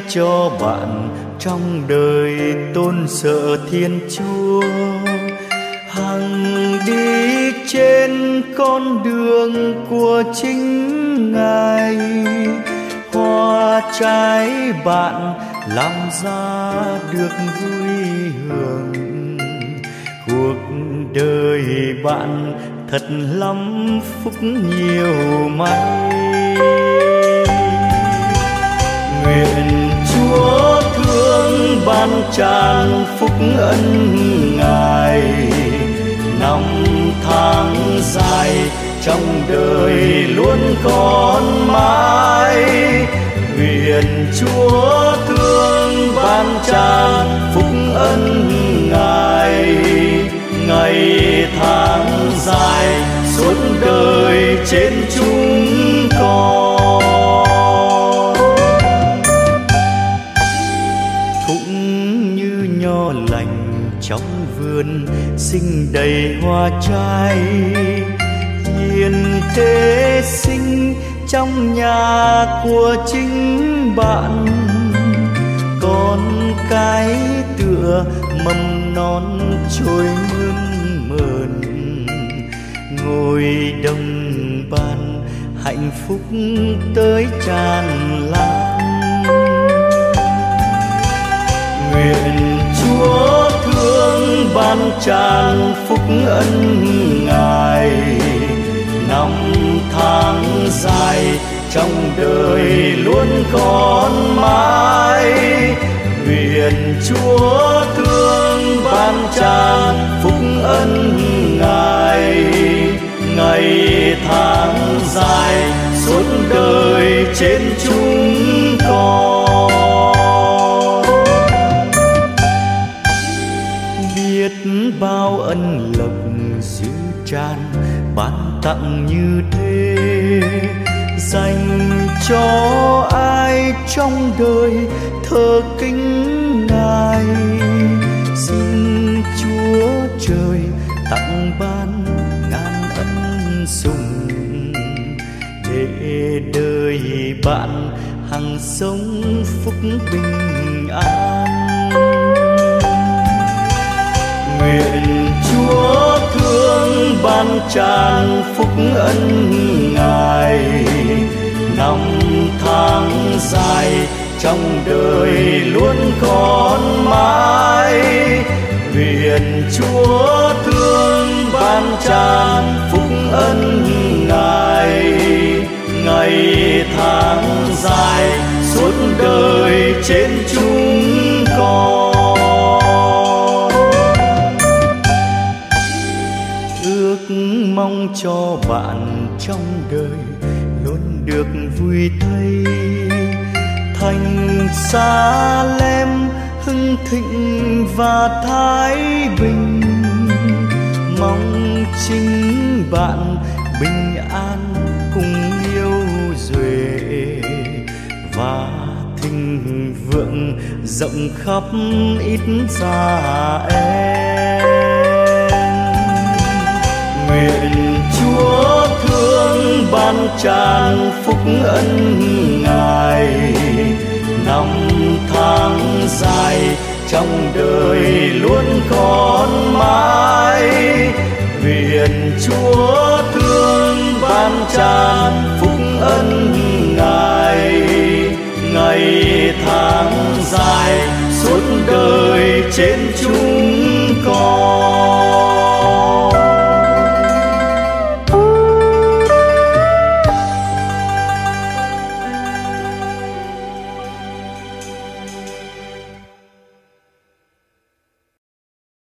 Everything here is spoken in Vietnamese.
thay cho bạn trong đời tôn sợ thiên chúa. Hằng đi trên con đường của chính ngài, hoa trái bạn làm ra được vui hưởng. Cuộc đời bạn thật lắm phúc nhiều may. Nguyện chúa thương ban tràn phúc ân ngài. Năm tháng dài trong đời luôn còn mãi. Nguyện chúa thương ban tràn phúc ân ngài. Ngày tháng dài suốt đời trên chúa. Trong vườn xinh đầy hoa trái. Hiền thế sinh trong nhà của chính bạn. Con cái tựa mầm non trôi mơn mờn. Ngồi đồng bàn hạnh phúc tới tràn ban tràn phúc ân ngài. Năm tháng dài trong đời luôn còn mãi. Nguyện chúa thương ban tràn phúc ân ngài. Ngày tháng dài suốt đời trên chúa. Biết bao ân lộc dư tràn, ban tặng như thế, dành cho ai trong đời thờ kính ngài. Xin chúa trời tặng ban ngàn ân sủng, để đời bạn hằng sống phúc bình. Ban tràn phúc ân ngài. Năm tháng dài trong đời luôn còn mãi. Nguyện chúa thương ban tràn phúc ân ngài. Ngày tháng dài suốt đời trên chúa. Ước mong cho bạn trong đời luôn được vui thay. Thành xa lem hưng thịnh và thái bình. Mong chính bạn bình an cùng yêu duệ và thịnh vượng rộng khắp ít xa em. Ban tràn phúc ân ngài. Năm tháng dài trong đời luôn còn mãi. Nguyện chúa thương ban tràn phúc ân ngài. Ngày tháng dài suốt đời trên chúa